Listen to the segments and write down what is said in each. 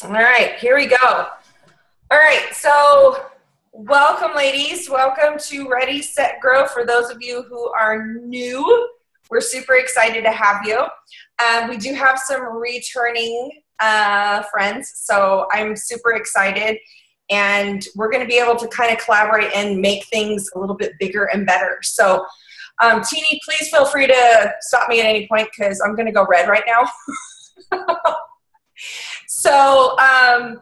All right, here we go. All right, so welcome, ladies. Welcome to Ready, Set, Grow. For those of you who are new, we're super excited to have you. Um, we do have some returning uh, friends, so I'm super excited. And we're going to be able to kind of collaborate and make things a little bit bigger and better. So, um, Teeny, please feel free to stop me at any point because I'm going to go red right now. So, um,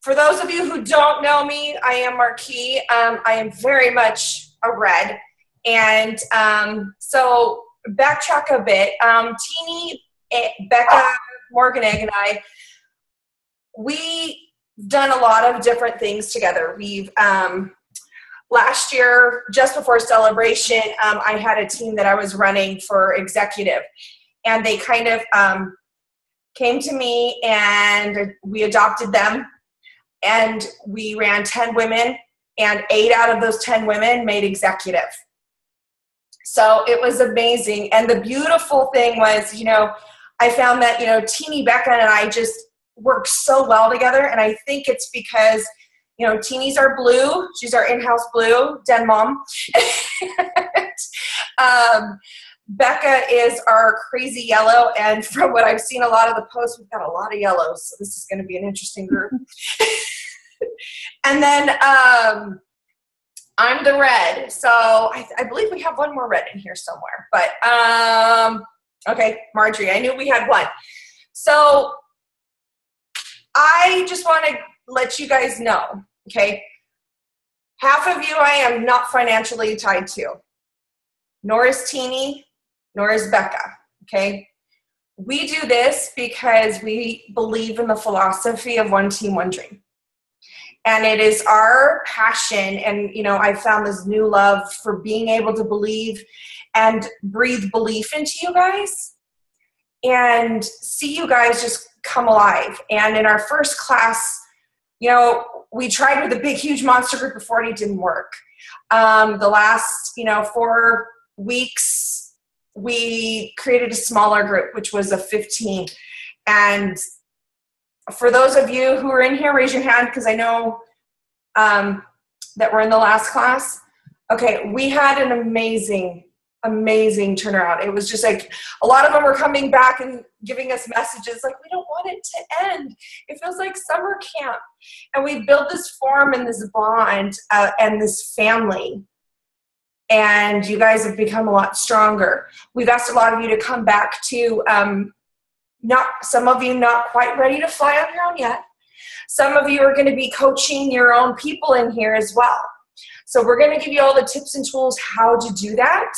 for those of you who don't know me, I am Maarqui. Um, I am very much a red. And um, so, backtrack a bit. Um, Teeny, eh, Becca, Morgan and I, we've done a lot of different things together. We've um, last year, just before celebration, um, I had a team that I was running for executive, and they kind of um, came to me and we adopted them. And we ran 10 women and eight out of those 10 women made executive. So it was amazing. And the beautiful thing was you know i found that you know teeny becca and i just work so well together. And i think it's because you know teeny's our blue. She's our in-house blue den mom. Um, Becca is our crazy yellow, and from what I've seen, a lot of the posts, we've got a lot of yellows, so this is going to be an interesting group. and then um, I'm the red, so I, I, believe we have one more red in here somewhere. But um, okay, Marjorie, I knew we had one. So I just want to let you guys know, okay? Half of you I am not financially tied to, nor is Teeny, nor is Becca. Okay. We do this because we believe in the philosophy of one team, one dream. And it is our passion. And, you know, I found this new love for being able to believe and breathe belief into you guys and see you guys just come alive. And in our first class, you know, we tried with a big, huge monster group of 40, didn't work. Um, the last, you know, four weeks, we created a smaller group, which was a 15. And for those of you who are in here, raise your hand because I know um, that we're in the last class. Okay, we had an amazing, amazing turnaround. It was just like a lot of them were coming back and giving us messages like, we don't want it to end. It feels like summer camp. And we built this form and this bond uh, and this family and you guys have become a lot stronger. We've asked a lot of you to come back to um, not some of you not quite ready to fly on your own yet. Some of you are going to be coaching your own people in here as well. So we're going to give you all the tips and tools how to do that.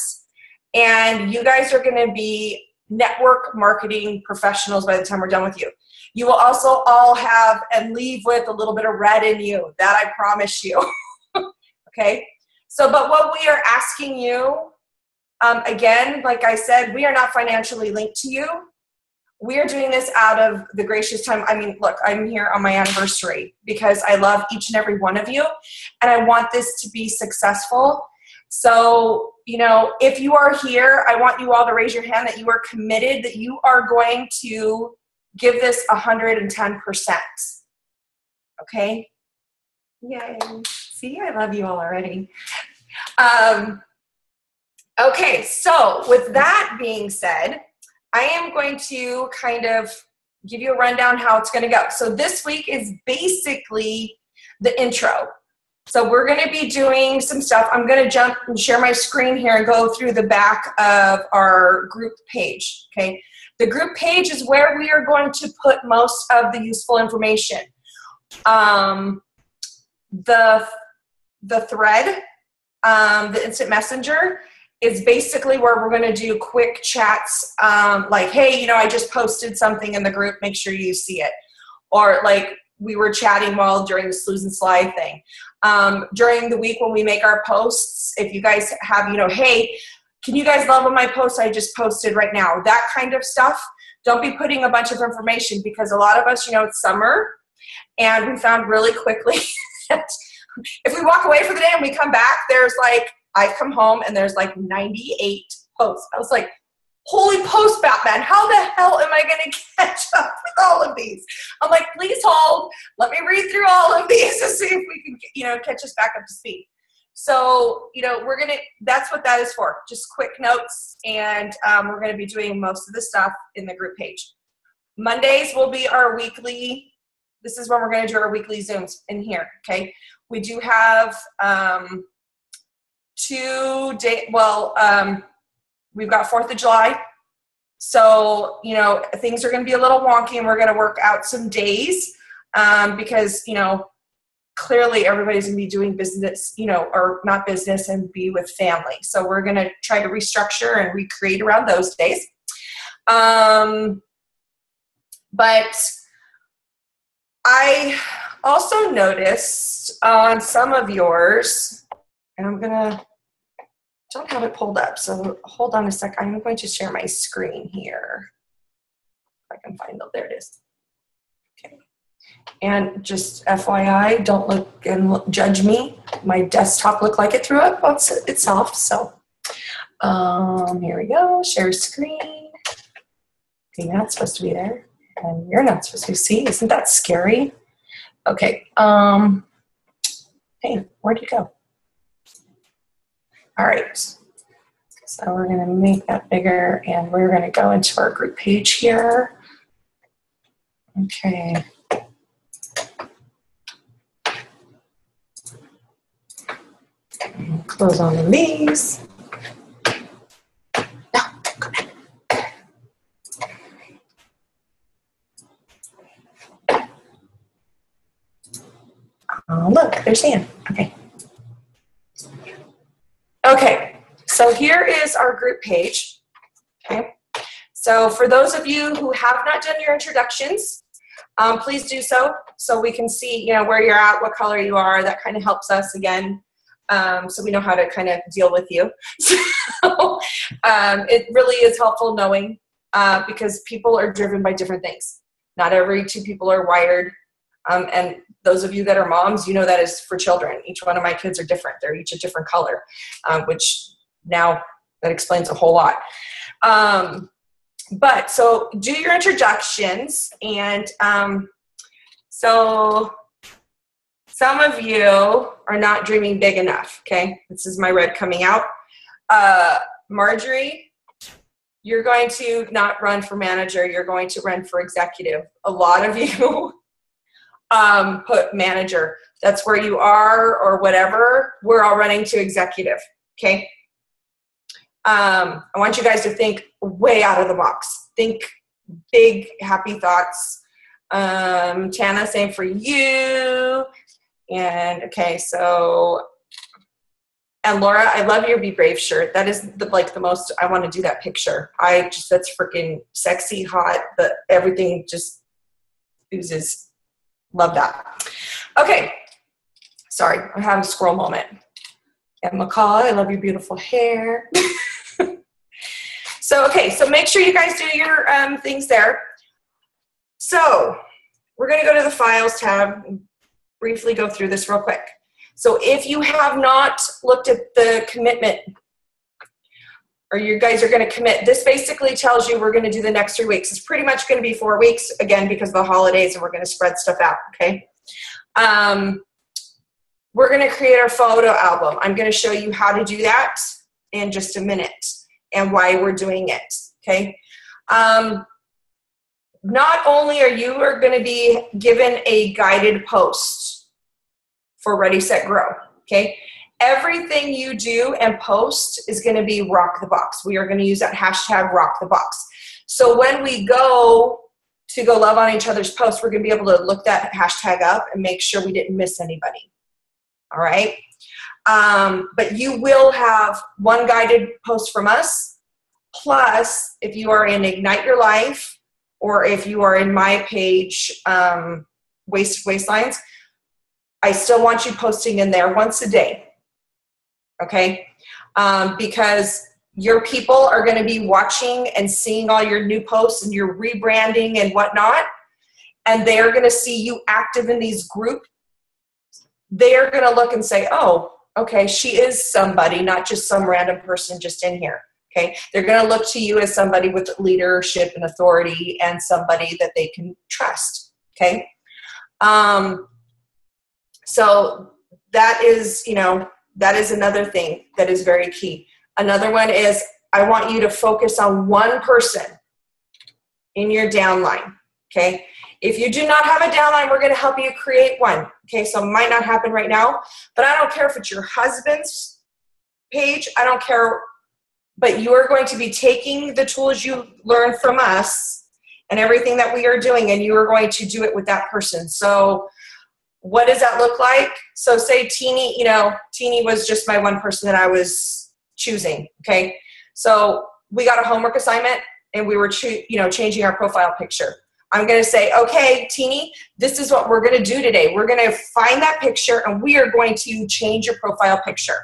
And you guys are going to be network marketing professionals by the time we're done with you. You will also all have and leave with a little bit of red in you. That I promise you. okay? So, but what we are asking you, um, again, like I said, we are not financially linked to you. We are doing this out of the gracious time. I mean, look, I'm here on my anniversary because I love each and every one of you and I want this to be successful. So, you know, if you are here, I want you all to raise your hand that you are committed, that you are going to give this 110%. Okay? Yay. See, I love you all already. Um, okay, so with that being said, I am going to kind of give you a rundown how it's going to go. So this week is basically the intro. So we're going to be doing some stuff. I'm going to jump and share my screen here and go through the back of our group page. Okay. The group page is where we are going to put most of the useful information. Um, the the thread, um, the instant messenger, is basically where we're going to do quick chats um, like, hey, you know, I just posted something in the group, make sure you see it. Or like we were chatting while during the Slews and Slide thing. Um, during the week when we make our posts, if you guys have, you know, hey, can you guys love on my post I just posted right now? That kind of stuff. Don't be putting a bunch of information because a lot of us, you know, it's summer and we found really quickly if we walk away for the day and we come back, there's like, I come home and there's like 98 posts. I was like, holy post, Batman, how the hell am I going to catch up with all all of these. I'm like, please hold. Let me read through all of these to see if we can, you know, catch us back up to speed. So, you know, we're going to, that's what that is for. Just quick notes. And um, we're going to be doing most of the stuff in the group page. Mondays will be our weekly, this is when we're going to do our weekly Zooms in here. Okay. We do have um, two day, well, um, we've got 4th of July. So, you know, things are going to be a little wonky and we're going to work out some days um, because, you know, clearly everybody's going to be doing business, you know, or not business and be with family. So we're going to try to restructure and recreate around those days. Um, but I also noticed on some of yours, and I'm to, don't have it pulled up, so hold on a sec. I'm going to share my screen here. If I can find it, there it is. Okay. And just FYI, don't look and judge me. My desktop looked like it threw up on itself. So um, here we go. Share screen. Okay, not supposed to be there. And you're not supposed to see. Isn't that scary? Okay. Um, hey, where'd you go? All right. So we're going to make that bigger and we're going to go into our group page here. Okay. Close on these. Oh, look, there's Dan. Okay. Okay, so here is our group page. Okay. So for those of you who have not done your introductions, um, please do so so we can see you know where you're at, what color you are. That kind of helps us again um, so we know how to kind of deal with you. so um, it really is helpful knowing uh, because people are driven by different things. Not every two people are wired. Um, and those of you that are moms, you know that is for children. Each one of my kids are different. They're each a different color, um, which now that explains a whole lot. Um, but so do your introductions and um, so some of you are not dreaming big enough, okay? This is my red coming out. Uh, Marjorie, you're going to not run for manager, you're going to run for executive. A lot of you um, put manager. That's where you are or whatever. We're all running to executive, okay? Um, I want you guys to think way out of the box. Think big, happy thoughts. Um, Tana, same for you. And okay, so and Laura, I love your Be Brave shirt. That is the, like the most. I want to do that picture. I just that's freaking sexy, hot. But everything just oozes. Love that. Okay, sorry, I'm having a squirrel moment. And McCall, I love your beautiful hair. so okay, so make sure you guys do your um, things there. So we're going to go to the Files tab briefly go through this real quick. So if you have not looked at the commitment or you guys are going to commit, this basically tells you we're going to do the next three weeks. It's pretty much going to be four weeks, again, because of the holidays, and we're going to spread stuff out, okay? Um, we're going to create our photo album. I'm going to show you how to do that in just a minute and why we're doing it, okay? Um, not only are you are going to be given a guided post for Ready, Set, Grow, okay? Everything you do and post is going to be rock the box. We are going to use that hashtag rock the box. So when we go to go love on each other's posts, we're going to be able to look that hashtag up and make sure we didn't miss anybody. All right? Um, but you will have one guided post from us. Plus, if you are in Ignite Your Life, or if you are in my page, um, Waste Waistlines, I still want you posting in there once a day. Okay? Um, because your people are going to be watching and seeing all your new posts and your rebranding and whatnot. And they're going to see you active in these groups. They're going to look and say, oh, okay, she is somebody, not just some random person just in here. Okay, they're going to look to you as somebody with leadership and authority and somebody that they can trust. Okay, um, so that is, you know, that is another thing that is very key. Another one is I want you to focus on one person in your downline. Okay. If you do not have a downline, we're going to help you create one. Okay. So it might not happen right now, but I don't care if it's your husband's page. I don't care. But you are going to be taking the tools you learned from us and everything that we are doing, and you are going to do it with that person. So what does that look like? So say Teeny, you know, Teeny was just my one person that I was choosing. Okay. So we got a homework assignment and we were, cho- you know, changing our profile picture. I'm going to say, okay, Teeny, this is what we're going to do today. We're going to find that picture and we are going to change your profile picture.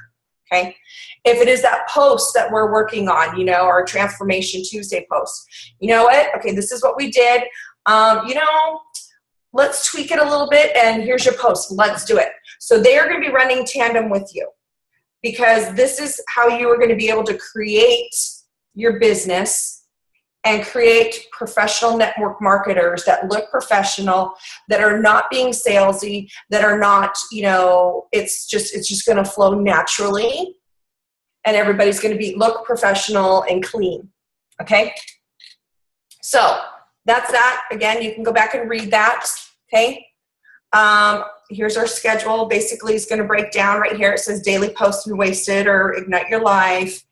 Okay. If it is that post that we're working on, you know, our Transformation Tuesday post, you know what? Okay, this is what we did. Um, you know, let's tweak it a little bit and here's your post. Let's do it. So they are going to be running tandem with you because this is how you are going to be able to create your business and create professional network marketers that look professional that are not being salesy that are not you know it's just it's just going to flow naturally and everybody's going to be look professional and clean okay? So that's that. Again you can go back and read that Okay. Um, here's our schedule. Basically, it's going to break down right here. It says daily post and wasted or ignite your life.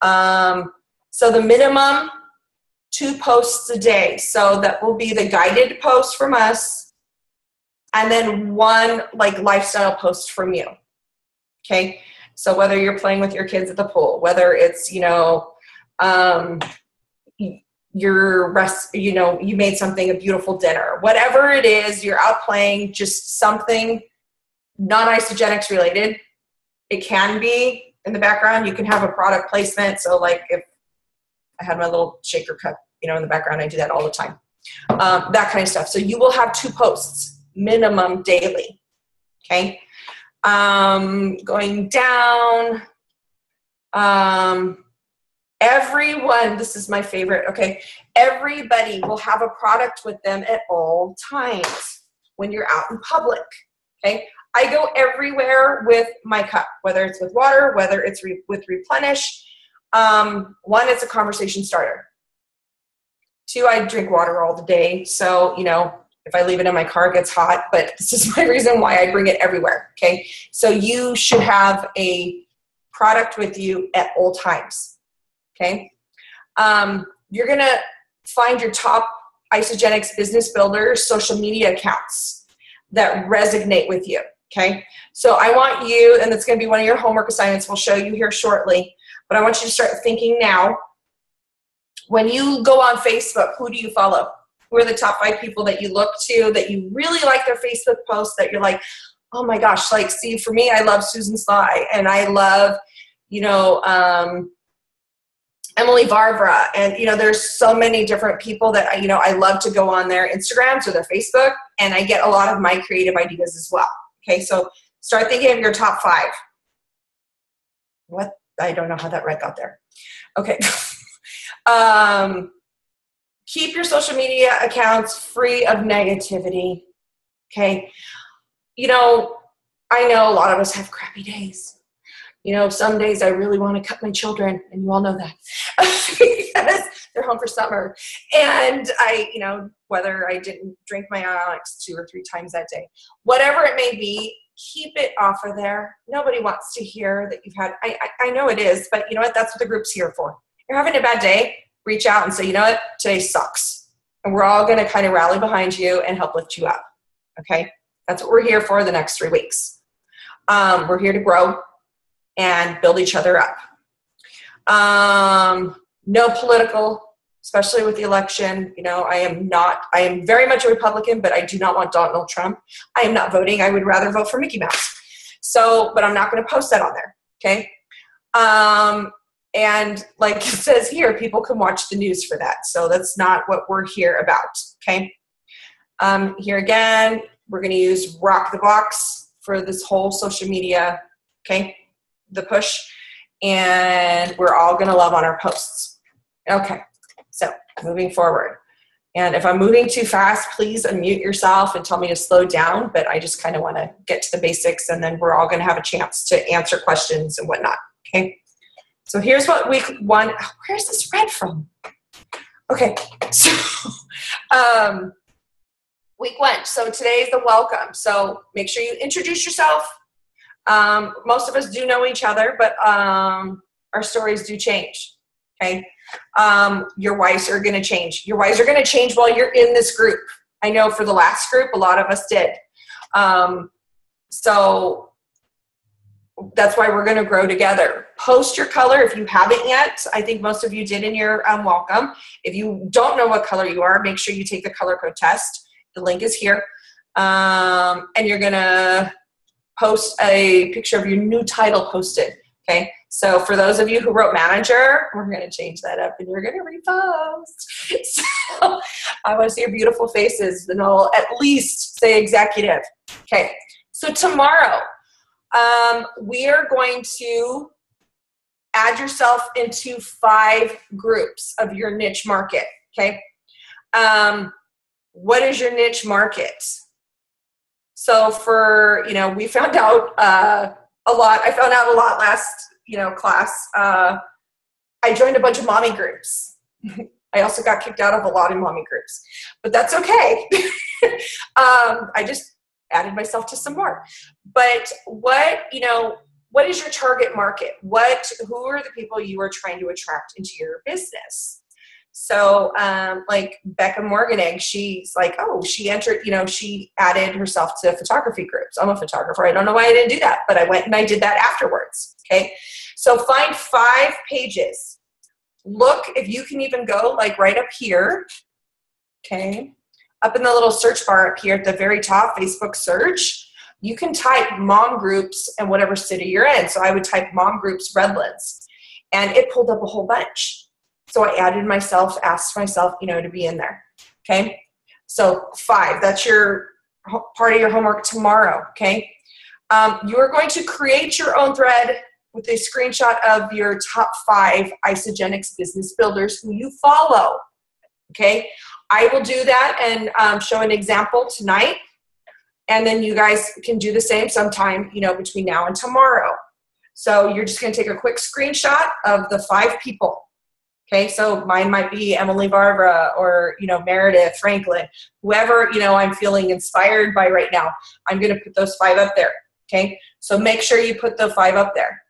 Um, so the minimum two posts a day. So that will be the guided post from us, and then one like lifestyle post from you. Okay. So whether you're playing with your kids at the pool, whether it's you know um, you're rest you know you made something a beautiful dinner. Whatever it is you're out playing just something non-Isagenix related. It can be in the background. You can have a product placement. So like if i had my little shaker cup you know in the background i do that all the time. Um, that kind of stuff. So you will have two posts minimum daily. Okay? Um, going down. Um, Everyone, this is my favorite, okay? Everybody will have a product with them at all times when you're out in public, okay? I go everywhere with my cup, whether it's with water, whether it's re- with replenish. Um, one, it's a conversation starter. Two, I drink water all the day. So, you know, if I leave it in my car, it gets hot, but this is my reason why I bring it everywhere. Okay. So you should have a product with you at all times. Okay. Um, you're going to find your top Isagenix business builders social media accounts that resonate with you. Okay. So I want you, and it's going to be one of your homework assignments. We'll show you here shortly, but I want you to start thinking now. When you go on Facebook, who do you follow? Who are the top five people that you look to that you really like their Facebook posts that you're like, oh my gosh, like, see, for me, I love Susan Sly and I love, you know, um, Emily Varbra, and you know, there's so many different people that I, you know, I love to go on their Instagrams or their Facebook, and I get a lot of my creative ideas as well. Okay, so start thinking of your top five. What? I don't know how that red got there. Okay. um, keep your social media accounts free of negativity. Okay. You know, I know a lot of us have crappy days you know, some days I really want to cut my children, and you all know that they're home for summer. And I, you know, whether I didn't drink my Ionix two or three times that day, whatever it may be, keep it off of there. Nobody wants to hear that you've had, I, I, I know it is, but you know what? That's what the group's here for. You're having a bad day, reach out and say, you know what? Today sucks. And we're all going to kind of rally behind you and help lift you up. Okay? That's what we're here for the next three weeks. Um, we're here to grow and build each other up. Um, no political, especially with the election. You know, I am not, I am very much a Republican, but I do not want Donald Trump. I am not voting. I would rather vote for Mickey Mouse. So, but I'm not going to post that on there. Okay. Um, and like it says here, people can watch the news for that. So that's not what we're here about. Okay. Um, here again, we're going to use Rock the Box for this whole social media. Okay the push. and we're all going to love on our posts. Okay, so moving forward. And if I'm moving too fast, please unmute yourself and tell me to slow down. But I just kind of want to get to the basics, and then we're all going to have a chance to answer questions and whatnot. Okay. So here's what week one. Where's this red from? Okay. So um, week one. So today is the welcome. So make sure you introduce yourself. Um, most of us do know each other, but um, our stories do change. Okay. Um, your whys are going to change. Your whys are going to change while you're in this group. I know for the last group, a lot of us did. Um, so that's why we're going to grow together. Post your color if you haven't yet. I think most of you did in your um, welcome. If you don't know what color you are, make sure you take the color code test. The link is here. Um, and you're going to post a picture of your new title posted. Okay. So for those of you who wrote manager, we're going to change that up and you're going to repost. So I want to see your beautiful faces and I'll at least say executive. Okay. So tomorrow, um, we are going to add yourself into five groups of your niche market. Okay. Um, what is your niche market? So for, you know, we found out uh, a lot. I found out a lot last you know class, uh, I joined a bunch of mommy groups. I also got kicked out of a lot of mommy groups, but that's okay. um, I just added myself to some more. But what you know, what is your target market? What who are the people you are trying to attract into your business? So, um, like Becca Morganig, she's like, oh, she entered, you know, she added herself to photography groups. I'm a photographer. I don't know why I didn't do that, but I went and I did that afterwards. Okay. So find five pages. Look if you can even go like right up here. Okay. Up in the little search bar up here at the very top, Facebook search, you can type mom groups and whatever city you're in. So I would type mom groups Redlands and it pulled up a whole bunch. So I added myself, asked myself, you know, to be in there. Okay. So five, that's your part of your homework tomorrow. Okay. Um, you are going to create your own thread with a screenshot of your top five Isagenix business builders who you follow. Okay. I will do that and um, show an example tonight. And then you guys can do the same sometime, you know, between now and tomorrow. So you're just going to take a quick screenshot of the five people Okay, so mine might be Emily Barbara or you know Meredith Franklin, whoever you know I'm feeling inspired by right now. I'm going to put those five up there. Okay, so make sure you put the five up there.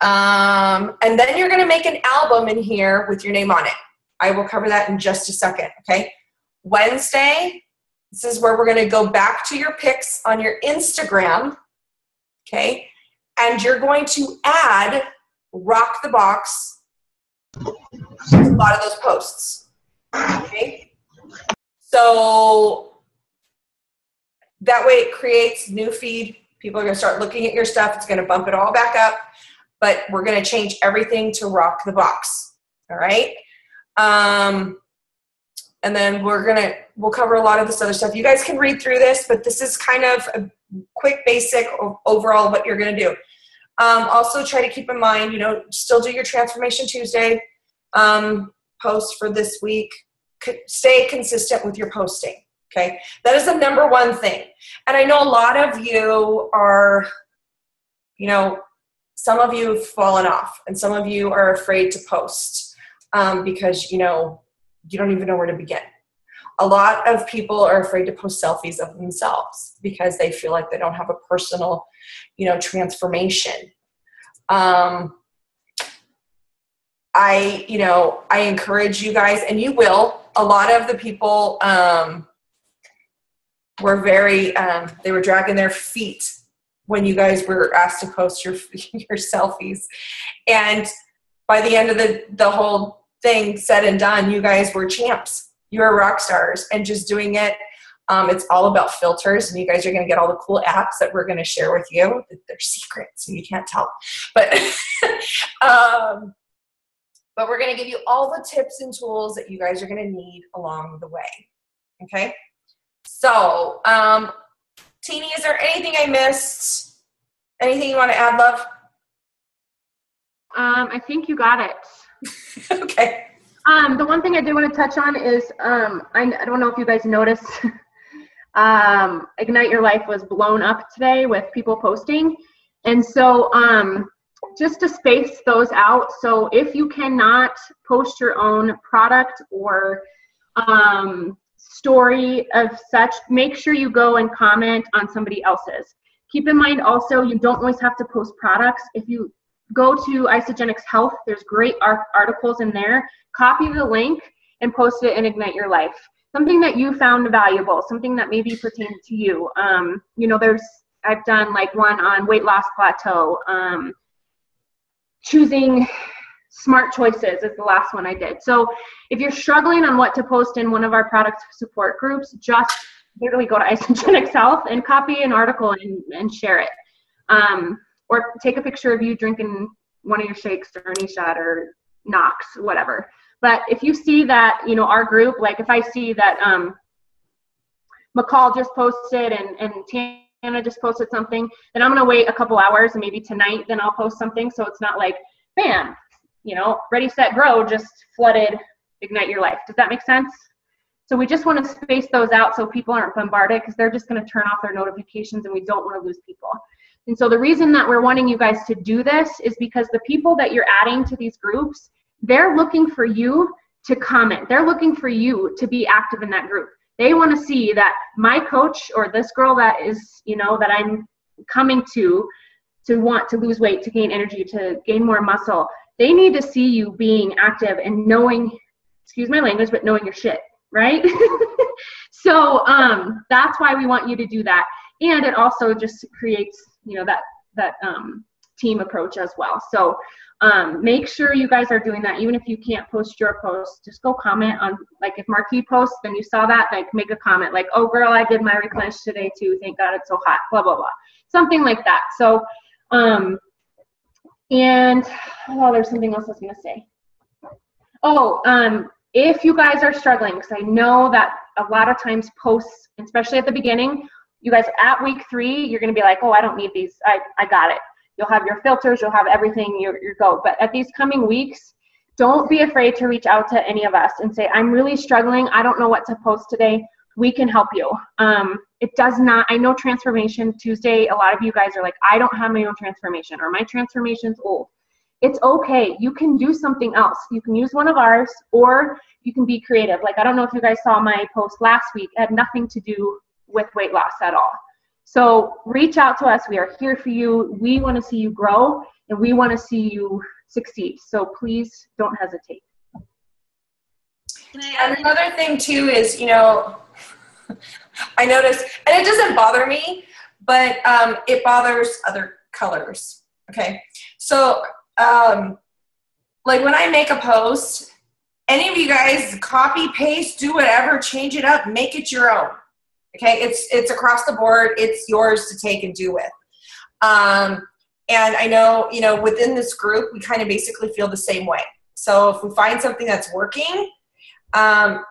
Um, and then you're going to make an album in here with your name on it. I will cover that in just a second. Okay, Wednesday. This is where we're going to go back to your pics on your Instagram. Okay, and you're going to add rock the box a lot of those posts. Okay? So that way it creates new feed. People are going to start looking at your stuff. It's going to bump it all back up. But we're going to change everything to rock the box. All right? Um, and then we're going to, we'll cover a lot of this other stuff. You guys can read through this, but this is kind of a quick basic overall what you're going to do. Um, also, try to keep in mind, you know, still do your Transformation Tuesday um, post for this week. Stay consistent with your posting. Okay, that is the number one thing. And I know a lot of you are, you know, some of you have fallen off, and some of you are afraid to post um, because you know you don't even know where to begin. A lot of people are afraid to post selfies of themselves because they feel like they don't have a personal, you know, transformation. Um, I, you know, I encourage you guys, and you will. A lot of the people um, were very, um, they were dragging their feet when you guys were asked to post your your selfies, and by the end of the the whole thing said and done, you guys were champs. You were rock stars, and just doing it. Um, it's all about filters, and you guys are going to get all the cool apps that we're going to share with you. They're secret, so you can't tell. But um, but we're going to give you all the tips and tools that you guys are going to need along the way. Okay? So, um, Teeny, is there anything I missed? Anything you want to add, love? Um, I think you got it. okay. Um, the one thing I did want to touch on is um, I, I don't know if you guys noticed. um, Ignite Your Life was blown up today with people posting, and so um, just to space those out. So if you cannot post your own product or um, story of such, make sure you go and comment on somebody else's. Keep in mind also, you don't always have to post products. If you go to Isagenix Health, there's great articles in there. Copy the link and post it and ignite your life. Something that you found valuable, something that maybe pertained to you. Um, you know, there's I've done like one on weight loss plateau. Um, choosing smart choices is the last one I did. So if you're struggling on what to post in one of our product support groups, just literally go to Isagenix Health and copy an article and, and share it. Um, or take a picture of you drinking one of your shakes or Nishat or Knox, whatever. But if you see that, you know, our group, like if I see that um, McCall just posted and, and Tana just posted something, then I'm gonna wait a couple hours and maybe tonight then I'll post something so it's not like, bam, you know, ready, set, grow just flooded ignite your life. Does that make sense? So we just want to space those out so people aren't bombarded because they're just going to turn off their notifications and we don't want to lose people. And so the reason that we're wanting you guys to do this is because the people that you're adding to these groups, they're looking for you to comment. They're looking for you to be active in that group. They want to see that my coach or this girl that is, you know, that I'm coming to to want to lose weight, to gain energy, to gain more muscle. They need to see you being active and knowing, excuse my language, but knowing your shit, right? so um, that's why we want you to do that. And it also just creates you know that that um, team approach as well. So um, make sure you guys are doing that. Even if you can't post your post, just go comment on like if Maarqui posts, then you saw that, like make a comment like, "Oh girl, I did my replenish today too. Thank God it's so hot." Blah blah blah, something like that. So, um, and oh, there's something else I was gonna say. Oh, um, if you guys are struggling, because I know that a lot of times posts, especially at the beginning, you guys at week three, you're going to be like, oh, I don't need these. I, I got it. You'll have your filters, you'll have everything, you're, you're go. But at these coming weeks, don't be afraid to reach out to any of us and say, I'm really struggling. I don't know what to post today. We can help you. Um, it does not, I know Transformation Tuesday, a lot of you guys are like, I don't have my own transformation or my transformation's old. It's okay. You can do something else. You can use one of ours or you can be creative. Like, I don't know if you guys saw my post last week, it had nothing to do with weight loss at all. So reach out to us. We are here for you. We want to see you grow and we want to see you succeed. So please don't hesitate. And another thing too is, you know, I notice, and it doesn't bother me, but um, it bothers other colors. Okay, so um, like when I make a post, any of you guys copy, paste, do whatever, change it up, make it your own. Okay, it's it's across the board. It's yours to take and do with. Um, and I know you know within this group we kind of basically feel the same way. So if we find something that's working, um,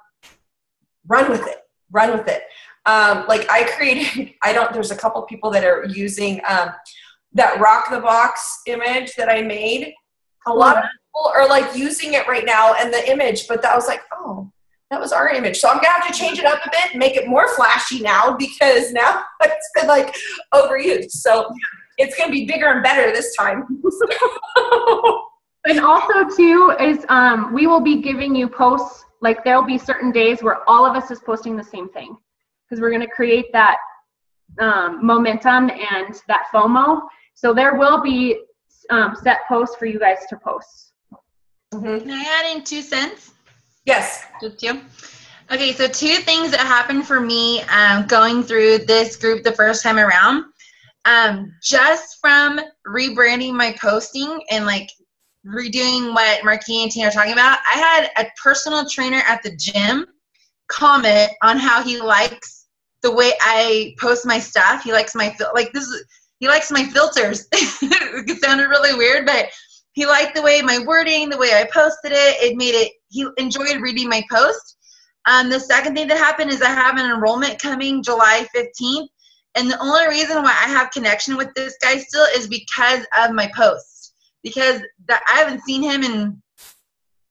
run with it. Run with it. Um, like I created, I don't. There's a couple people that are using um, that rock the box image that I made. A lot of people are like using it right now and the image, but that was like, oh, that was our image. So I'm gonna have to change it up a bit, make it more flashy now because now it's been like overused. So it's gonna be bigger and better this time. and also too is um, we will be giving you posts like there'll be certain days where all of us is posting the same thing because we're gonna create that um, momentum and that FOMO. So there will be um, set posts for you guys to post. Mm-hmm. Can I add in two cents? Yes. Just you. Okay, so two things that happened for me um, going through this group the first time around. Um, just from rebranding my posting and like redoing what Maarqui and Tina are talking about, I had a personal trainer at the gym comment on how he likes the way I post my stuff. He likes my like this is he likes my filters. it sounded really weird, but he liked the way my wording, the way I posted it. It made it, he enjoyed reading my post. Um, the second thing that happened is I have an enrollment coming July 15th. And the only reason why I have connection with this guy still is because of my post. because that I haven't seen him in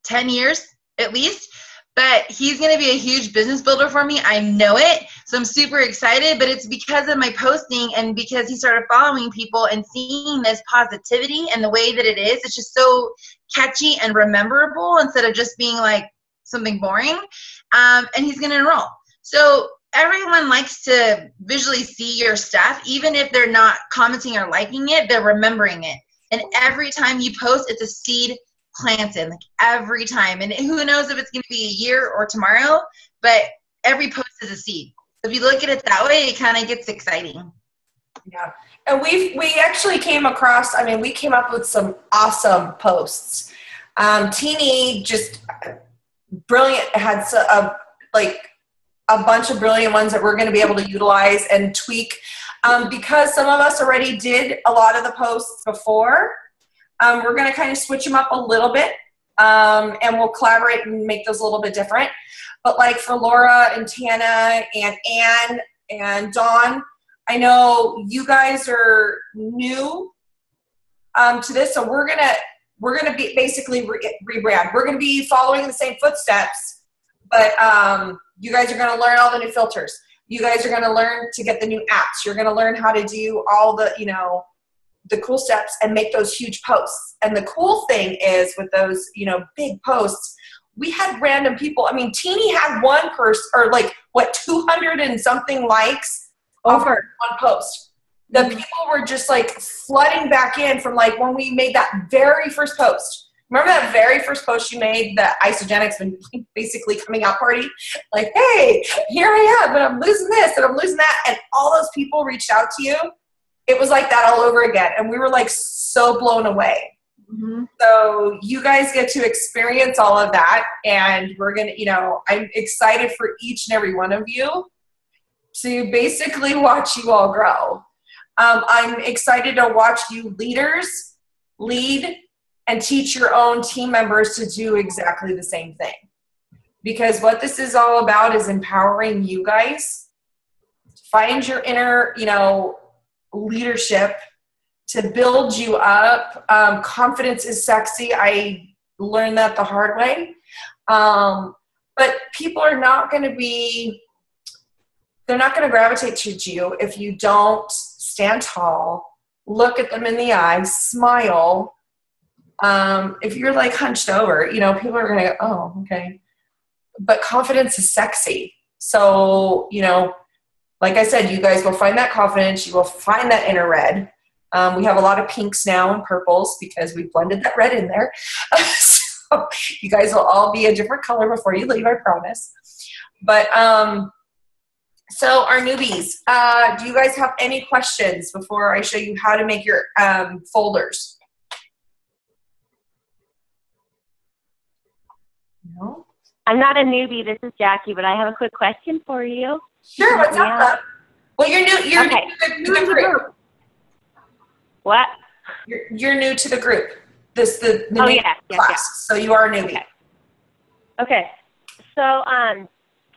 10 years at least but he's going to be a huge business builder for me. I know it. So I'm super excited, but it's because of my posting and because he started following people and seeing this positivity and the way that it is. It's just so catchy and rememberable instead of just being like something boring. Um, and he's going to enroll. So everyone likes to visually see your stuff, even if they're not commenting or liking it, they're remembering it. And every time you post, it's a seed planted like every time. And who knows if it's going to be a year or tomorrow, but every post is a seed. If you look at it that way, it kind of gets exciting. Yeah. And we we actually came across, I mean, we came up with some awesome posts. Um, Teeny just brilliant, had like a bunch of brilliant ones that we're going to be able to utilize and tweak. Um, because some of us already did a lot of the posts before, um, we're going to kind of switch them up a little bit um, and we'll collaborate and make those a little bit different. But like for Laura and Tana and Anne and Dawn, I know you guys are new um, to this, so we're gonna we're gonna be basically re- rebrand. We're gonna be following the same footsteps, but um, you guys are gonna learn all the new filters. You guys are gonna learn to get the new apps. You're gonna learn how to do all the you know the cool steps and make those huge posts. And the cool thing is with those, you know, big posts, we had random people. I mean, Teeny had one person or like what 200 and something likes over one post. The mm-hmm. people were just like flooding back in from like when we made that very first post. Remember that very first post you made, the Isagenix been basically coming out party? Like, hey, here I am, but I'm losing this and I'm losing that. And all those people reached out to you it was like that all over again. And we were like so blown away. Mm-hmm. So you guys get to experience all of that. And we're going to, you know, I'm excited for each and every one of you to basically watch you all grow. Um, I'm excited to watch you leaders lead and teach your own team members to do exactly the same thing. Because what this is all about is empowering you guys. Find your inner, you know, leadership to build you up. Um, confidence is sexy. I learned that the hard way. Um, but people are not going to be, they're not going to gravitate to you if you don't stand tall, look at them in the eyes, smile. Um, if you're like hunched over, you know, people are going to go, oh, okay. But confidence is sexy. So, you know, like I said, you guys will find that confidence. You will find that inner red. Um, we have a lot of pinks now and purples because we blended that red in there. so you guys will all be a different color before you leave, I promise. But um, so our newbies, uh, do you guys have any questions before I show you how to make your um, folders? No. I'm not a newbie. This is Jackie, but I have a quick question for you. Sure, what's yeah. up? Well, you're new. You're okay. new to the, group. What? You're, you're new to the group. This the, the oh, yeah, class. Yes, so you are a newbie. Okay. okay. So um,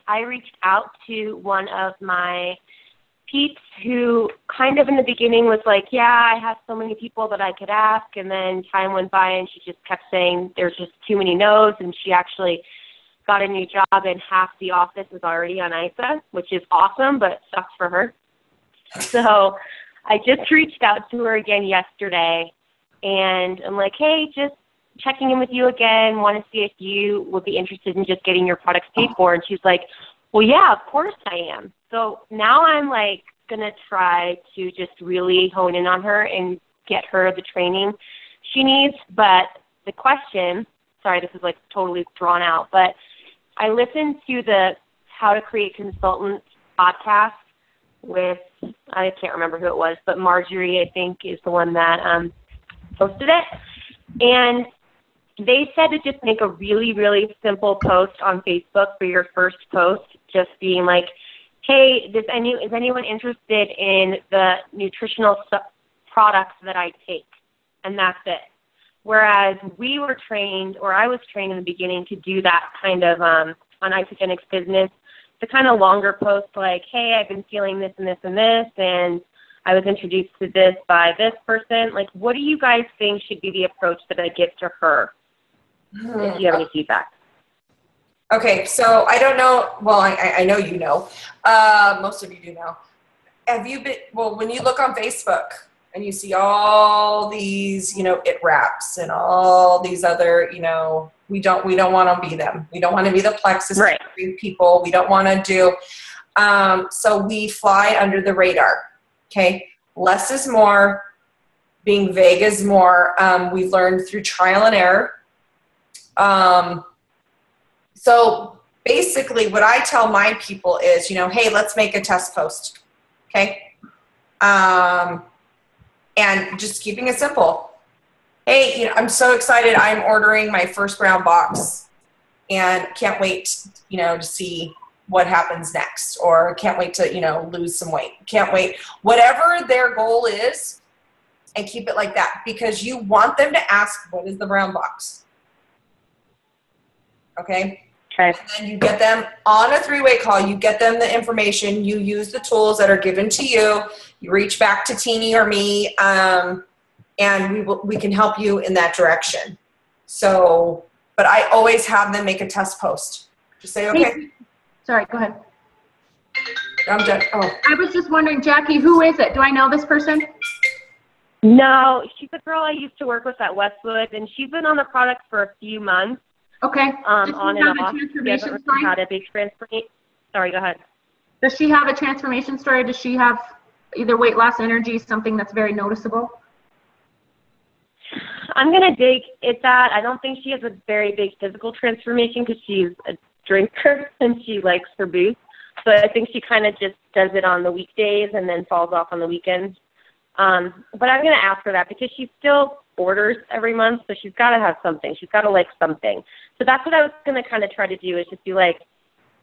I reached out to one of my peeps who kind of in the beginning was like, yeah, I have so many people that I could ask. And then time went by and she just kept saying there's just too many no's. And she actually got a new job and half the office is already on ISA, which is awesome, but sucks for her. So I just reached out to her again yesterday and I'm like, hey, just checking in with you again, want to see if you would be interested in just getting your products paid for. And she's like, well, yeah, of course I am. So now I'm like going to try to just really hone in on her and get her the training she needs. But the question, sorry, this is like totally drawn out, but I listened to the How to Create Consultants podcast with I can't remember who it was, but Marjorie I think is the one that um, posted it, and they said to just make a really really simple post on Facebook for your first post, just being like, "Hey, does any is anyone interested in the nutritional products that I take?" And that's it. Whereas we were trained, or I was trained in the beginning to do that kind of um, on Isagenix business, the kind of longer post like, hey, I've been feeling this and this and this, and I was introduced to this by this person. Like, what do you guys think should be the approach that I give to her? If you have any feedback. Okay, so I don't know. Well, I, I know you know. Uh, most of you do know. Have you been? Well, when you look on Facebook and you see all these, you know, it wraps and all these other, you know, we don't we don't want to be them. We don't want to be the plexus Right. people. We don't want to do. Um, so we fly under the radar. Okay, less is more. Being vague is more. Um, we've learned through trial and error. Um, so basically, what I tell my people is, you know, hey, let's make a test post. Okay. Um, and just keeping it simple. Hey, you know, I'm so excited. I'm ordering my first brown box and can't wait, you know, to see what happens next or can't wait to, you know, lose some weight. Can't wait. Whatever their goal is and keep it like that because you want them to ask, what is the brown box? Okay. Okay. And then you get them on a three-way call. You get them the information. You use the tools that are given to you. You reach back to Teeny or me, um, and we will, we can help you in that direction. So, but I always have them make a test post. Just say, okay, Hey, sorry, go ahead. I'm done. Oh, I was just wondering, Jackie, who is it? Do I know this person? No, she's a girl I used to work with at Westwood, and she's been on the product for a few months, Okay. um, Does she on have and a off. She transformation hasn't story? had a big transformation. Sorry, go ahead. Does she have a transformation story? Does she have either weight loss, energy, something that's very noticeable? I'm gonna dig at that. I don't think she has a very big physical transformation because she's a drinker and she likes her booze. But I think she kind of just does it on the weekdays and then falls off on the weekends. Um, but I'm gonna ask her that because she still orders every month, so she's got to have something. She's got to like something. So that's what I was gonna kind of try to do is just be like,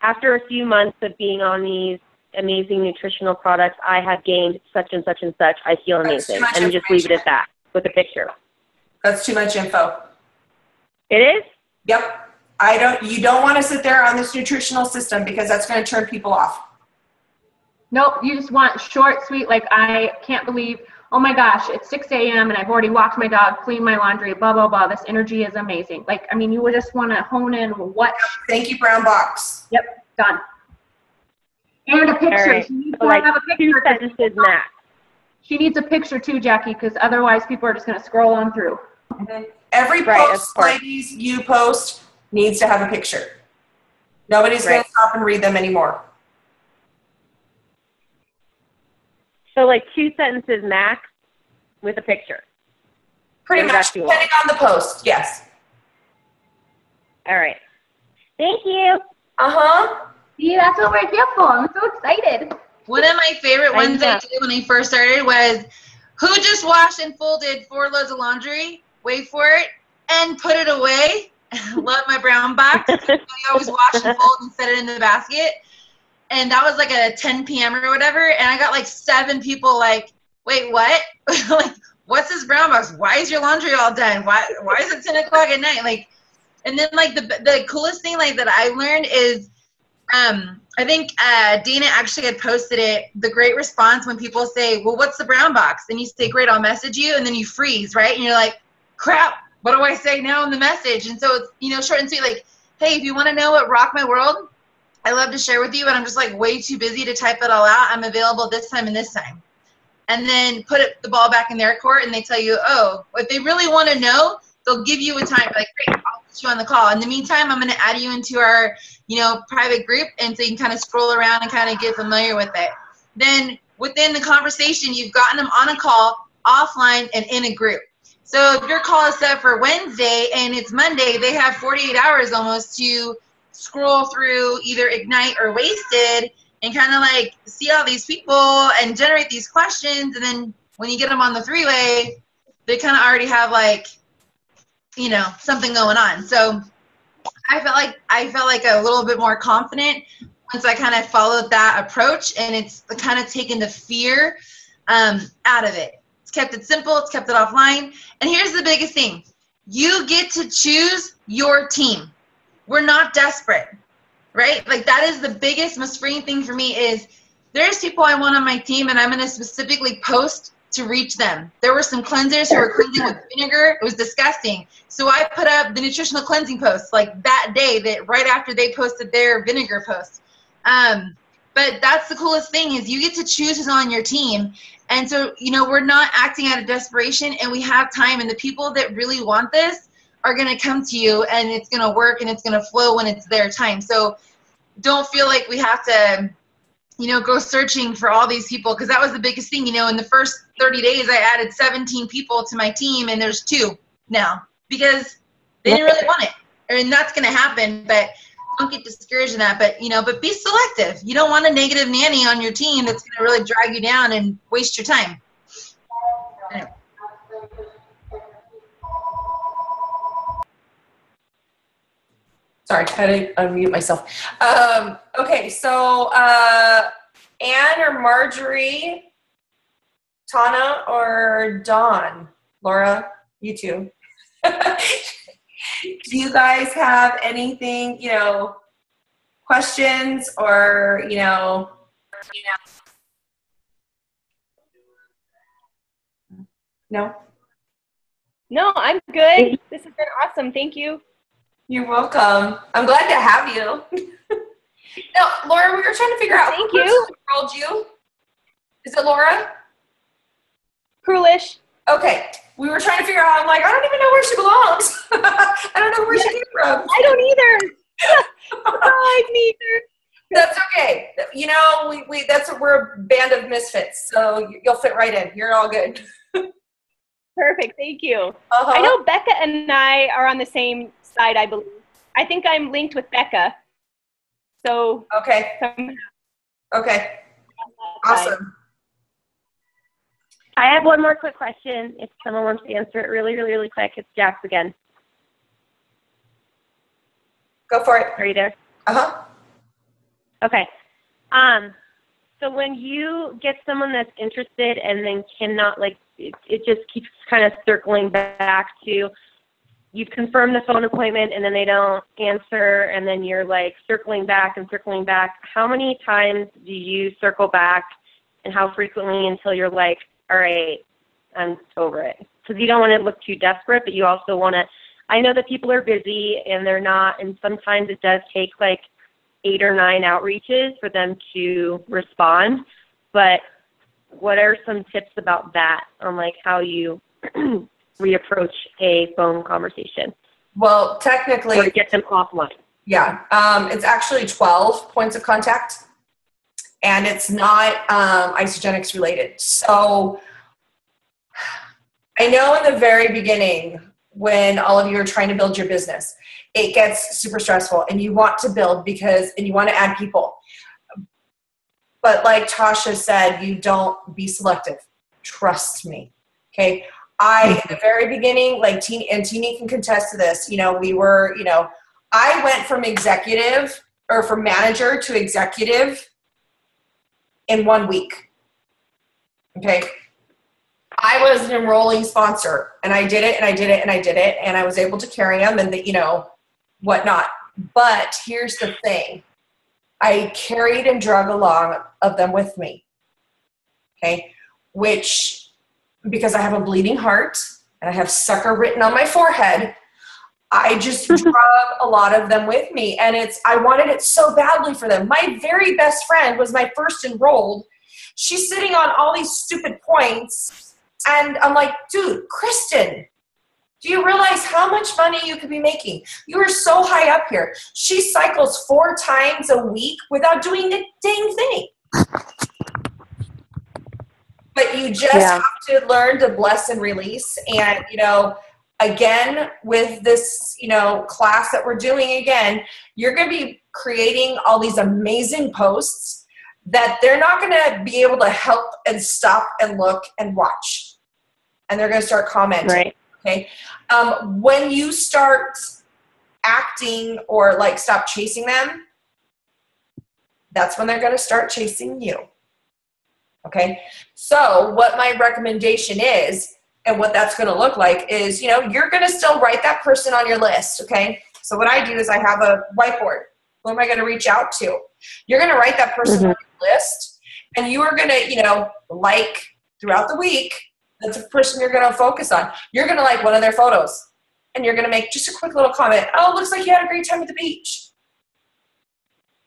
after a few months of being on these amazing nutritional products, I have gained such and such and such. I feel amazing, and just leave it at that with a picture. that's too much info. It is. Yep. I don't. You don't want to sit there on this nutritional system because that's going to turn people off. Nope, you just want short, sweet, like I can't believe, oh my gosh, it's 6 a.m. and I've already walked my dog, cleaned my laundry, blah, blah, blah. This energy is amazing. Like, I mean, you would just want to hone in what Thank you, Brown Box. Yep, done. And a picture. right. She needs So to like have a two picture. 'cause sentences max. She needs a picture too, Jackie, because otherwise people are just going to scroll on through. Every Right, post, ladies, you post needs to have a picture. Nobody's going to stop and read them anymore. So like two sentences max with a picture. Pretty Maybe much, that's depending on the post. Yes. All right. Thank you. Uh huh. See, that's what we're here for. I'm so excited. One of my favorite I ones I know. did when I first started was who just washed and folded four loads of laundry, wait for it, and put it away. Love my brown box. I always wash and fold and set it in the basket. And that was like a 10 p.m. or whatever. And I got like seven people like, wait, what? like, what's this brown box? Why is your laundry all done? Why, why is it 10 o'clock at night? Like, and then like the, the coolest thing like that I learned is um, I think uh, Dana actually had posted it. The great response when people say, "Well, what's the brown box?" and you say, "Great, I'll message you," and then you freeze, right? And you're like, "Crap, what do I say now in the message?" And so it's you know short and sweet, like, "Hey, if you want to know what rocked my world, I love to share with you, but I'm just like way too busy to type it all out. I'm available this time and this time." And then put it, the ball back in their court, and they tell you, "Oh, if they really want to know, they'll give you a time." Like, great, I'll put you on the call. In the meantime, I'm going to add you into our you know, private group, and so you can kind of scroll around and kind of get familiar with it. Then within the conversation, you've gotten them on a call, offline, and in a group. So if your call is set for Wednesday and it's Monday, they have 48 hours almost to scroll through either Ignite or Wasted and kind of like see all these people and generate these questions. And then when you get them on the three way, they kind of already have like, you know, something going on. So I felt like I felt like a little bit more confident once I kind of followed that approach, and it's kind of taken the fear um, out of it. It's kept it simple. It's kept it offline. And here's the biggest thing: you get to choose your team. We're not desperate, right? Like that is the biggest, most freeing thing for me is there's people I want on my team, and I'm going to specifically post to reach them. There were some cleansers who were cleansing with vinegar. It was disgusting. So I put up the nutritional cleansing post like that day, that right after they posted their vinegar post. Um, but that's the coolest thing is you get to choose who's on your team. And so, you know, we're not acting out of desperation and we have time and the people that really want this are going to come to you and it's going to work and it's going to flow when it's their time. So don't feel like we have to you know, go searching for all these people because that was the biggest thing. You know, in the first 30 days, I added 17 people to my team, and there's two now because they didn't really want it. And that's going to happen, but don't get discouraged in that. But, you know, but be selective. You don't want a negative nanny on your team that's going to really drag you down and waste your time. Sorry, I had to unmute myself. Um, okay, so uh, Anne or Marjorie, Tana or Dawn? Laura, you two. Do you guys have anything, you know, questions or, you know, you know? No? No, I'm good. This has been awesome. Thank you. You're welcome. I'm glad to have you. no, Laura, we were trying to figure out Thank who you. enrolled you. Is it Laura? Krulish. Okay. We were trying to figure out. I'm like, I don't even know where she belongs. I don't know where she came from. I don't either. I neither. That's okay. You know, we, we that's we're a band of misfits, so you'll fit right in. You're all good. Perfect. Thank you. Uh-huh. I know Becca and I are on the same side, I believe. I think I'm linked with Becca. So Okay. somehow Okay. on that side. Awesome. I have one more quick question. If someone wants to answer it really, really, really quick, it's Jax again. Go for it. Are you there? Uh huh. Okay. Um, so when you get someone that's interested and then cannot, like, it, it just keeps kind of circling back to you've confirmed the phone appointment and then they don't answer and then you're like circling back and circling back. How many times do you circle back and how frequently until you're like, all right, I'm over it? Because you don't want to look too desperate, but you also want to. I know that people are busy and they're not, and sometimes it does take like eight or nine outreaches for them to respond. But what are some tips about that on like how you reapproach a phone conversation Well, technically, or get them offline? Yeah, um, it's actually 12 points of contact, and it's not um, Isagenix related. So I know in the very beginning, when all of you are trying to build your business, it gets super stressful, and you want to build because, and you want to add people. But like Tasha said, you don't be selective. Trust me. Okay. I, in the very beginning, like Teen, and Teeny can contest to this, you know, we were, you know, I went from executive or from manager to executive in one week. Okay. I was an enrolling sponsor and I did it and I did it and I did it and I was able to carry them and the, you know, whatnot. But here's the thing I carried and drug along of them with me. Okay. Which, because I have a bleeding heart and I have sucker written on my forehead, I just drug a lot of them with me. And it's, I wanted it so badly for them. My very best friend was my first enrolled. She's sitting on all these stupid points. And I'm like, dude, Kristen, do you realize how much money you could be making? You are so high up here. She cycles four times a week without doing a dang thing. But you just Yeah. have to learn to bless and release. And, you know, again, with this, you know, class that we're doing again, you're going to be creating all these amazing posts that they're not going to be able to help and stop and look and watch. And they're going to start commenting. Right. Okay. Um, when you start acting or like stop chasing them, that's when they're going to start chasing you. Okay. So, what my recommendation is, and what that's going to look like is, you know, you're going to still write that person on your list. Okay. So, what I do is I have a whiteboard. Who am I going to reach out to? You're going to write that person Mhm. on your list and you are going to, you know, like throughout the week, that's the person you're going to focus on. You're going to like one of their photos and you're going to make just a quick little comment. Oh, looks like you had a great time at the beach.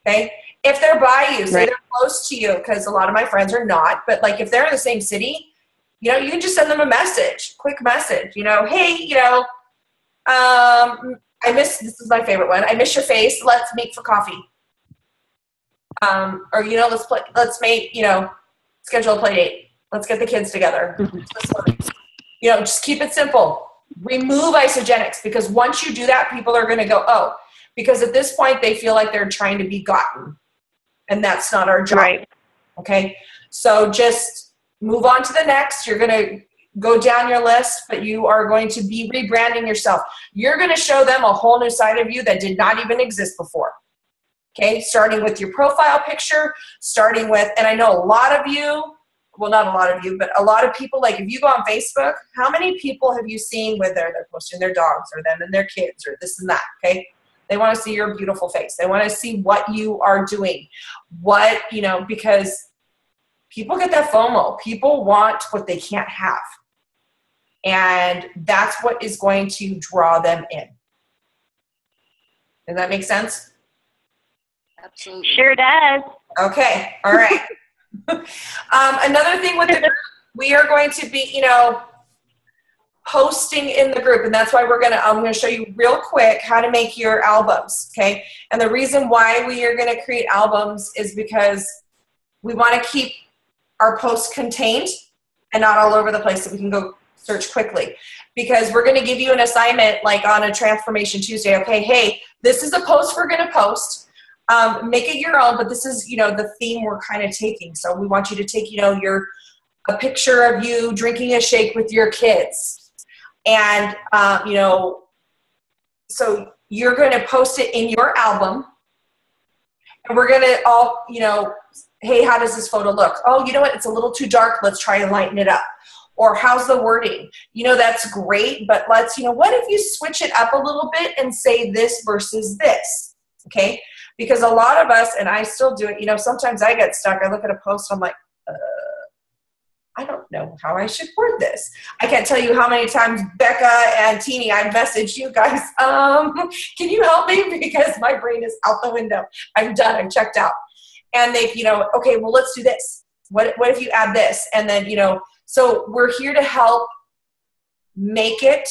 Okay. If they're by you, say Right. they're close to you, because a lot of my friends are not, but like if they're in the same city, you know, you can just send them a message, quick message, you know, hey, you know, um, I miss, this is my favorite one. I miss your face. Let's meet for coffee. Um, or, you know, let's play, let's make, you know, schedule a play date. Let's get the kids together. You know, just keep it simple. Remove Isagenix because once you do that, people are going to go, oh, because at this point they feel like they're trying to be gotten. And that's not our job. Right. Okay. So just move on to the next. You're going to go down your list, but you are going to be rebranding yourself. You're going to show them a whole new side of you that did not even exist before. Okay. Starting with your profile picture, starting with, and I know a lot of you, well, not a lot of you, but a lot of people, like if you go on Facebook, how many people have you seen where they're, they're posting their dogs or them and their kids or this and that? Okay. They want to see your beautiful face. They want to see what you are doing. What, you know, because people get that FOMO. People want what they can't have. And that's what is going to draw them in. Does that make sense? Absolutely. Sure does. Okay, all right. um, another thing with the group, we are going to be, you know, posting in the group, and that's why we're gonna. I'm gonna show you real quick how to make your albums. Okay, and the reason why we are gonna create albums is because we want to keep our posts contained and not all over the place, so we can go search quickly. Because we're gonna give you an assignment, like on a Transformation Tuesday. Okay, hey, this is a post we're gonna post um, make it your own but this is you know the theme we're kind of taking so we want you to take you know your a picture of you drinking a shake with your kids and um, you know so you're going to post it in your album. And we're going to all you know hey how does this photo look? Oh you know what? It's a little too dark. Let's try and lighten it up. Or how's the wording? You know that's great but let's you know what if you switch it up a little bit and say this versus this? Okay? Because a lot of us and i still do it you know sometimes i get stuck. I look at a post i'm like uh, i don't know how i should word this. I can't tell you how many times becca and teeny i've messaged you guys um, can you help me? Because my brain is out the window. I'm done i'm checked out. And they've you know okay well let's do this. What, what if you add this? And then you know so we're here to help make it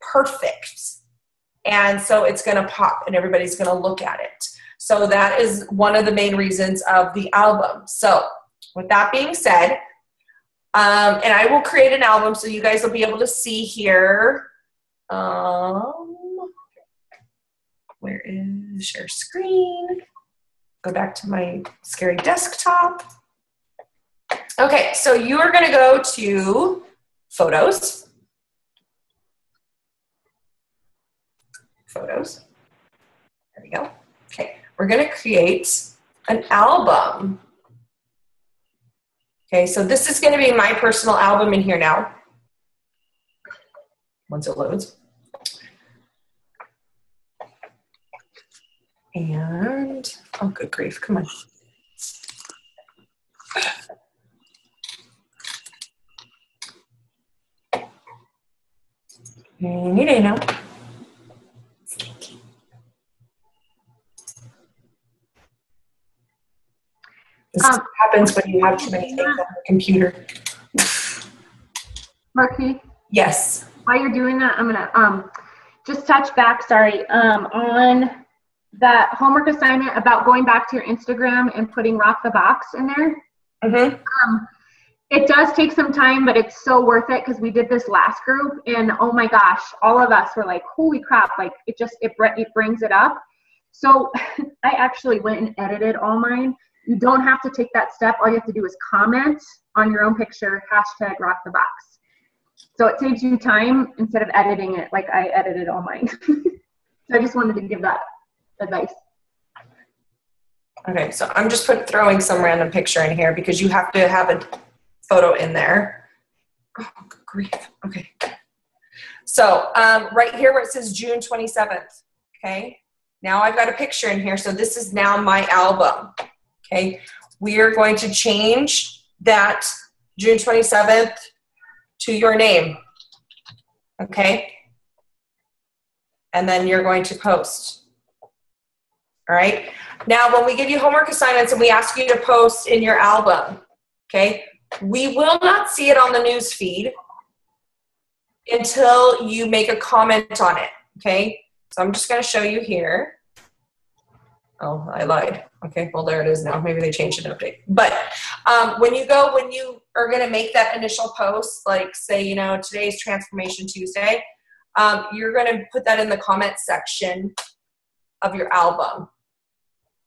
perfect. And so it's going to pop and everybody's going to look at it. So that is one of the main reasons of the album. So with that being said um, and i will create an album so you guys will be able to see here um, where is share screen go back to my scary desktop okay so you are going to go to photos photos. There we go. Okay, we're going to create an album. Okay, so this is going to be my personal album in here now. Once it loads. And, oh, good grief, come on. Any now. This Um, happens when you have too many things on the computer. Maarqui, Yes. while you're doing that, I'm gonna um just touch back, sorry, um on that homework assignment about going back to your Instagram and putting Rock the Box in there. Mm-hmm. Um, it does take some time, but it's so worth it because we did this last group, and oh my gosh, all of us were like, "Holy crap!" Like it just it it brings it up. So I actually went and edited all mine. You don't have to take that step. All you have to do is comment on your own picture, hashtag Rock the Box. So it saves you time instead of editing it like I edited all mine. so I just wanted to give that advice. Okay, so I'm just put, throwing some random picture in here because you have to have a photo in there. Oh, grief. Okay. So um, right here where it says June 27th, okay? Now I've got a picture in here, so this is now my album, okay? we are going to change that June 27th to your name. Okay? And then you're going to post. All right? Now, when we give you homework assignments and we ask you to post in your album, okay, we will not see it on the news feed until you make a comment on it, okay? So I'm just going to show you here. Oh, I lied. Okay, well, there it is now. Maybe they changed an update. But um, when you go, when you are going to make that initial post, like say, you know, today's Transformation Tuesday, um, you're going to put that in the comment section of your album.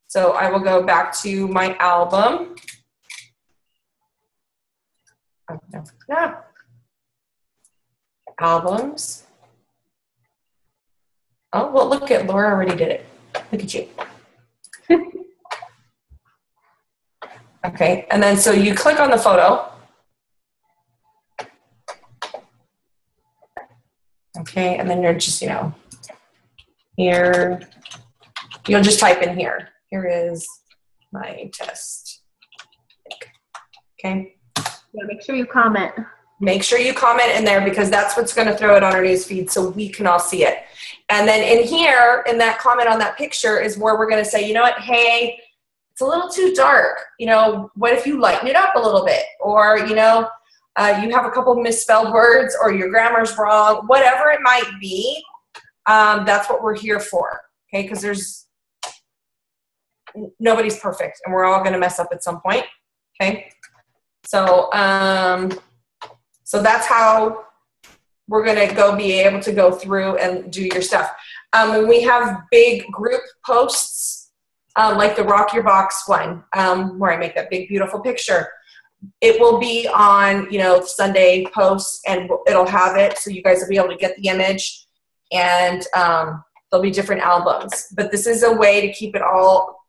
So I will go back to my album. Oh, no. Yeah. Albums. Oh, well, look at Laura already did it. Look at you. okay, and then so you click on the photo. Okay, and then you're just, you know, here, you'll just type in here here is my test. Okay. Yeah, make sure you comment. Make sure you comment in there because that's what's going to throw it on our news feed so we can all see it. And then in here, in that comment on that picture, is where we're going to say, you know what, hey, a little too dark. You know, what if you lighten it up a little bit? Or, you know, uh, you have a couple misspelled words or your grammar's wrong, whatever it might be, um, that's what we're here for. Okay, because there's nobody's perfect and we're all going to mess up at some point okay so um so that's how we're going to go be able to go through and do your stuff um, when we have big group posts uh, like the rock your box one um, where i make that big beautiful picture it will be on you know sunday posts and it'll have it so you guys will be able to get the image and um, there'll be different albums but this is a way to keep it all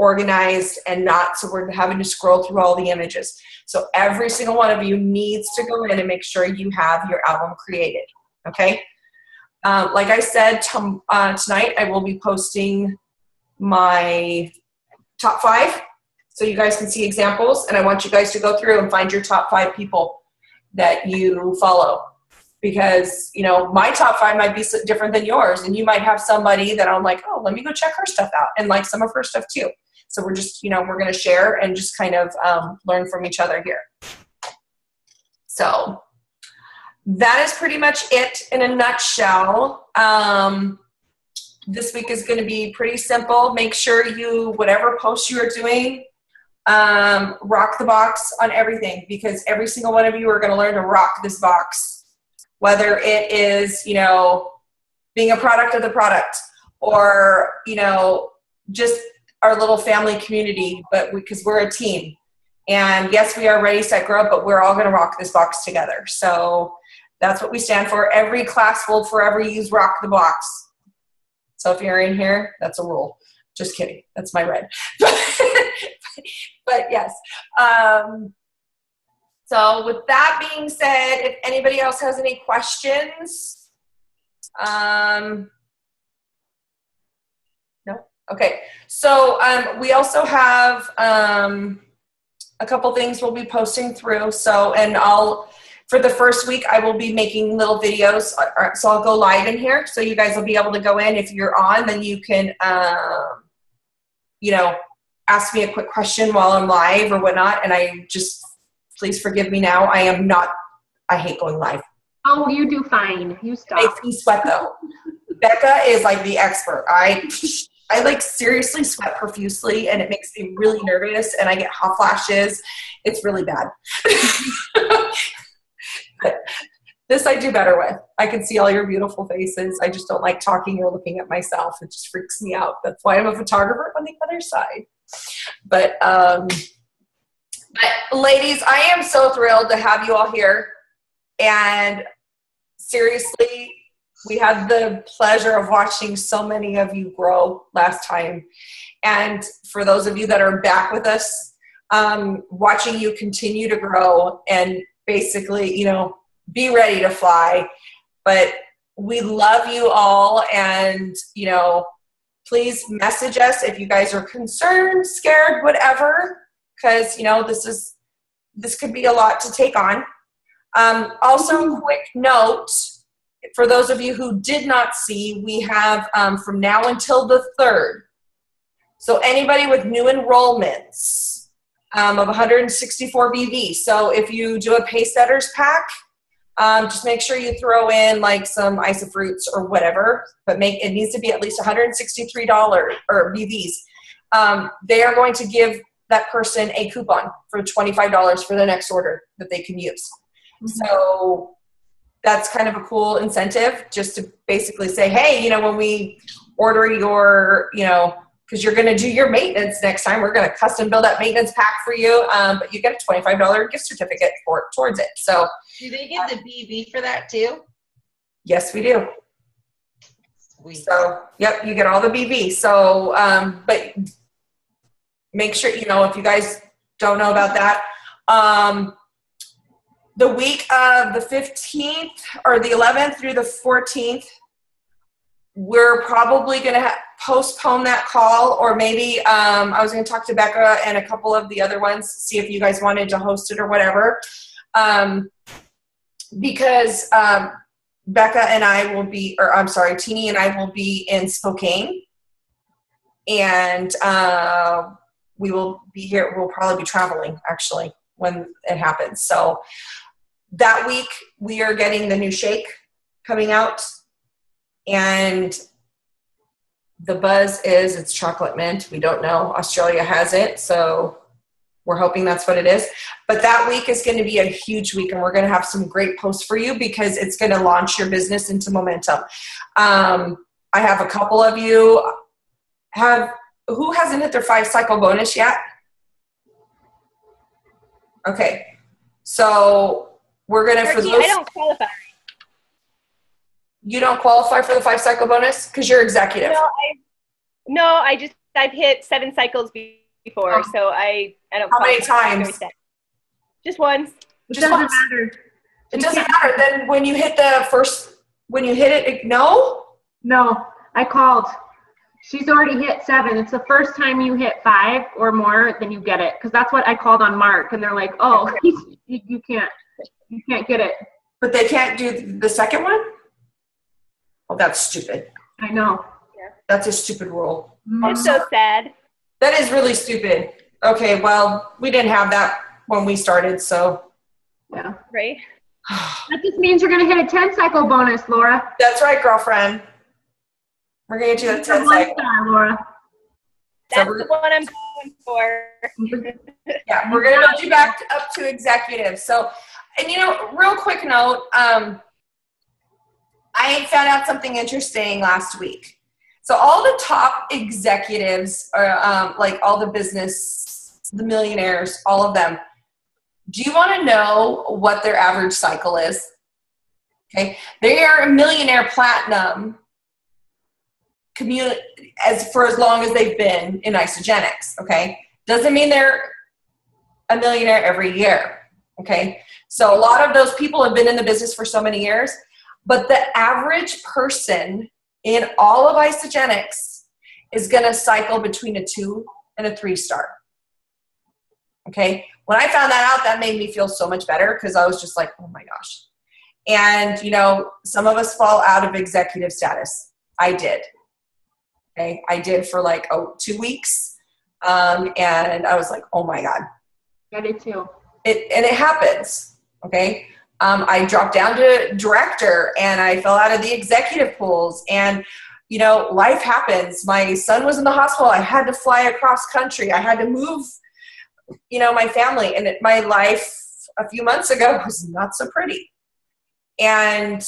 organized and not so we're having to scroll through all the images. So every single one of you needs to go in and make sure you have your album created. Okay. Um, like I said, uh, tonight I will be posting my top five so you guys can see examples and I want you guys to go through and find your top five people that you follow because you know my top five might be different than yours and you might have somebody that i'm like oh let me go check her stuff out and like some of her stuff too so we're just, you know, we're going to share and just kind of um, learn from each other here. So that is pretty much it in a nutshell. Um, this week is going to be pretty simple. Make sure you, whatever post you are doing, um, rock the box on everything because every single one of you are going to learn to rock this box. Whether it is, you know, being a product of the product or, you know, just our little family community, but because we, are a team. And yes, we are Ready, Set, Grow, but we're all going to rock this box together. So that's what we stand for. Every class will forever use rock the box. So if you're in here, that's a rule. Just kidding. That's my red. but yes. Um, so with that being said, if anybody else has any questions, um, no. Okay, so um, we also have um, a couple things we'll be posting through. So, and I'll, for the first week, I will be making little videos. Uh, so I'll go live in here. So you guys will be able to go in. If you're on, then you can, um, you know, ask me a quick question while I'm live or whatnot. And I just, please forgive me now. I am not, I hate going live. Oh, you do fine. You stop. Makes me sweat though. Becca is like the expert. I I like seriously sweat profusely and it makes me really nervous and I get hot flashes. It's really bad. but this I do better with. I can see all your beautiful faces. I just don't like talking or looking at myself. It just freaks me out. That's why I'm a photographer on the other side. But um but ladies, I am so thrilled to have you all here. And seriously, we had the pleasure of watching so many of you grow last time. And for those of you that are back with us, um, watching you continue to grow and basically, you know, be ready to fly. But we love you all and, you know, please message us if you guys are concerned, scared, whatever, because you know this is this could be a lot to take on. Um, also, quick note for those of you who did not see, we have um, from now until the third. So anybody with new enrollments um, of 164 BV. So if you do a pace setters pack, um, just make sure you throw in like some IsaFruits or whatever, but make it needs to be at least $163 or BVs. Um, they are going to give that person a coupon for $25 for the next order that they can use. Mm-hmm. So that's kind of a cool incentive just to basically say, hey, you know, when we order your, you know, because you're going to do your maintenance next time. We're going to custom build that maintenance pack for you, um, but you get a $25 gift certificate for towards it. So, do they get the BB for that too? Yes, we do. Sweet. So, yep, you get all the BB. So, um, but make sure you know if you guys don't know about that. Um, the week of the 15th or the 11th through the 14th, we're probably going to postpone that call or maybe um, i was going to talk to becca and a couple of the other ones see if you guys wanted to host it or whatever. Um, because um, becca and i will be or i'm sorry teeny and i will be in spokane. And uh, we will be here we'll probably be traveling actually when it happens. So that week we are getting the new shake coming out and the buzz is it's chocolate mint. We don't know. Australia has it, so we're hoping that's what it is. But that week is going to be a huge week, and we're going to have some great posts for you because it's going to launch your business into momentum. Um, I have a couple of you have who hasn't hit their five cycle bonus yet. Okay, so we're gonna for those. I don't qualify you don't qualify for the five cycle bonus because you're executive. No, I, no, I just I've hit seven cycles before, oh. so I I don't. How many times? Just once. It doesn't once. matter. It doesn't matter. Then when you hit the first, when you hit it, no. No, I called. She's already hit seven. It's the first time you hit five or more, then you get it. Because that's what I called on Mark, and they're like, "Oh, you, you can't, you can't get it." But they can't do the second one. Oh, that's stupid. I know. That's a stupid rule. It's so sad. That is really stupid. Okay, well, we didn't have that when we started, so. Yeah. Right. that just means you're going to hit a 10 cycle bonus, Laura. That's right, girlfriend. We're going to do that 10 cycle. Star, Laura. That's so the one I'm going for. yeah, we're going to build you back up to executive. So, and you know, real quick note, um, I found out something interesting last week. So all the top executives, are um, like all the business, the millionaires, all of them. Do you want to know what their average cycle is? Okay, they are a millionaire platinum community as for as long as they've been in Isagenix. Okay, doesn't mean they're a millionaire every year. Okay, so a lot of those people have been in the business for so many years but the average person in all of Isagenix is going to cycle between a two and a three star. Okay. When I found that out, that made me feel so much better because I was just like, oh my gosh. And, you know, some of us fall out of executive status. I did. Okay. I did for like, oh, two weeks. Um, and I was like, oh my God. I did too. It, and it happens. Okay um, I dropped down to director and I fell out of the executive pools. And, you know, life happens. My son was in the hospital. I had to fly across country. I had to move, you know, my family. And my life a few months ago was not so pretty. And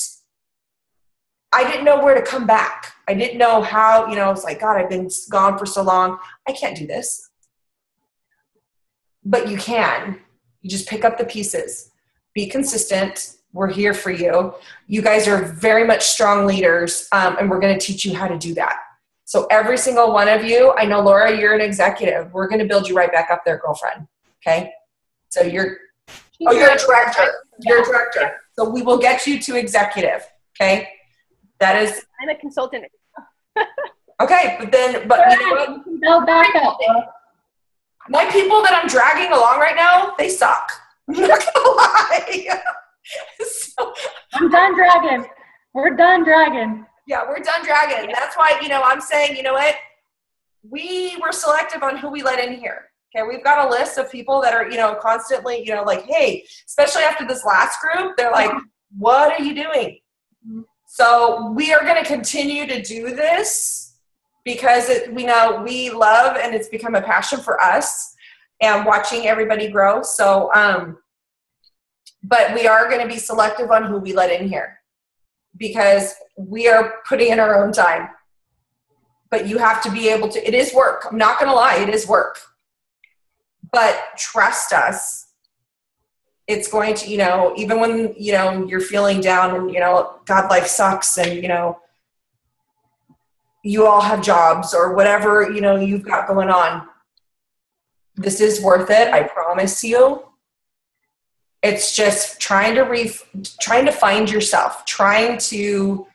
I didn't know where to come back. I didn't know how, you know, it's like, God, I've been gone for so long. I can't do this. But you can. You just pick up the pieces be consistent. We're here for you. You guys are very much strong leaders, um, and we're going to teach you how to do that. So, every single one of you, I know Laura, you're an executive. We're going to build you right back up there, girlfriend. Okay? So, you're, oh, you're a director. You're a director. So, we will get you to executive. Okay? That is. I'm a consultant. okay, but then, but you know what? Build back up. My people that I'm dragging along right now, they suck. I'm not gonna lie. so, I'm done dragging. We're done dragging. yeah, we're done dragging. That's why, you know, I'm saying, you know what? We were selective on who we let in here. Okay, we've got a list of people that are, you know, constantly, you know, like, hey, especially after this last group, they're like, what are you doing? So we are going to continue to do this because it, we know we love and it's become a passion for us and watching everybody grow. So, um, but we are going to be selective on who we let in here because we are putting in our own time. But you have to be able to, it is work. I'm not going to lie, it is work. But trust us, it's going to, you know, even when, you know, you're feeling down and, you know, God, life sucks and, you know, you all have jobs or whatever, you know, you've got going on. This is worth it, I promise you. It's just trying to re- trying to find yourself, trying to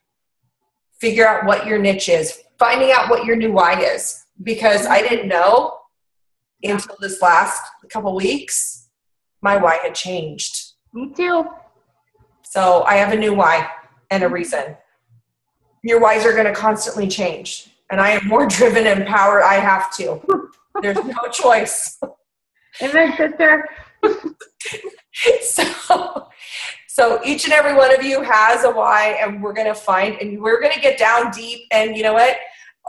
figure out what your niche is, finding out what your new why is. Because I didn't know until this last couple weeks, my why had changed. Me too. So I have a new why and a reason. Your whys are going to constantly change. And I am more driven and empowered. I have to. There's no choice. And Amen, sister. so so each and every one of you has a why and we're going to find and we're going to get down deep and you know what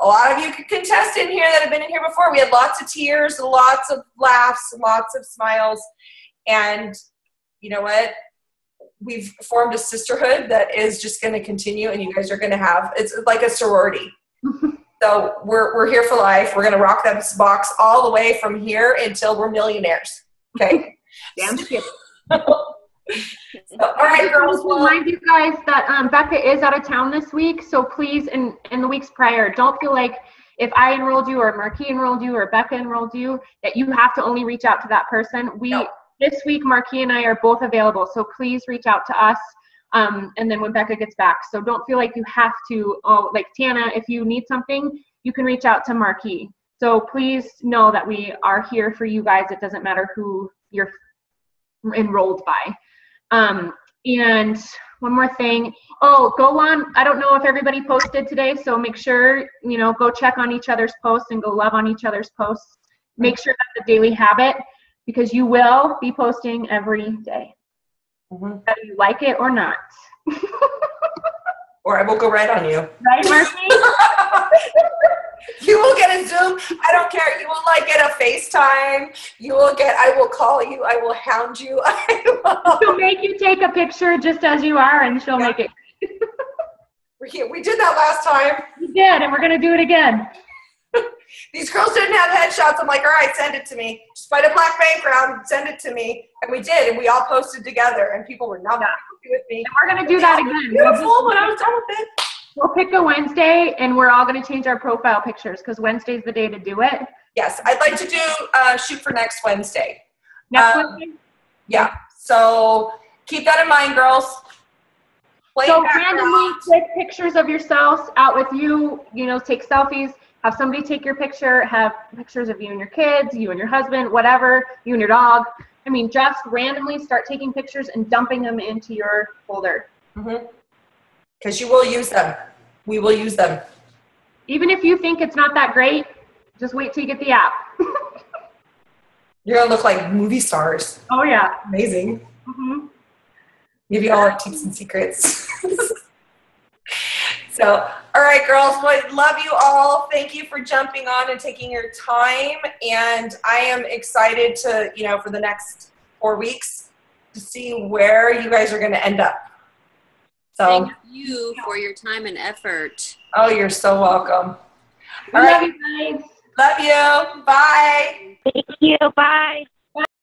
a lot of you could contest in here that have been in here before we had lots of tears lots of laughs lots of smiles and you know what we've formed a sisterhood that is just going to continue and you guys are going to have it's like a sorority so we're, we're here for life we're going to rock that box all the way from here until we're millionaires okay Damn so, all right, girls. Well, remind you guys that um, Becca is out of town this week, so please, in in the weeks prior, don't feel like if I enrolled you or Maarqui enrolled you or Becca enrolled you that you have to only reach out to that person. We No. this week Maarqui and I are both available, so please reach out to us. Um, and then when Becca gets back, so don't feel like you have to. Oh, like Tana, if you need something, you can reach out to Maarqui. So please know that we are here for you guys. It doesn't matter who you're enrolled by. Um, and one more thing. Oh, go on. I don't know if everybody posted today, so make sure, you know, go check on each other's posts and go love on each other's posts. Make sure that's a daily habit because you will be posting every day, Mhm. whether you like it or not. Or I will go right on you. Right, Marcy? you will get a Zoom. I don't care. You will like get a FaceTime. You will get. I will call you. I will hound you. I will. She'll make you take a picture just as you are, and she'll make it. We, we did that last time. You did, and we're gonna do it again. These girls didn't have headshots. I'm like, all right, send it to me. Just find a black background, send it to me, and we did, and we all posted together, and people were not Yeah. happy with me. And we're gonna do that again. We'll Beautiful, but I was done with it. We'll pick a Wednesday, and we're all gonna change our profile pictures because Wednesday's the day to do it. Yes, I'd like to do uh, shoot for next Wednesday. Next Um, Wednesday. Yeah, so keep that in mind, girls. Plain So randomly take pictures of yourselves out with you, you know, take selfies, have somebody take your picture, have pictures of you and your kids, you and your husband, whatever, you and your dog. I mean, just randomly start taking pictures and dumping them into your folder. Because you will use them. We will use them. Even if you think it's not that great, just wait till you get the app. You're gonna look like movie stars. oh yeah. Amazing. Mm-hmm. Maybe all our tips and secrets. so, all right, girls. Well, I love you all. Thank you for jumping on and taking your time. And I am excited to, you know, for the next four weeks to see where you guys are going to end up. So, Thank you for your time and effort. oh, you're so welcome. We All love right. you guys. Love you. Bye. Thank you. Bye.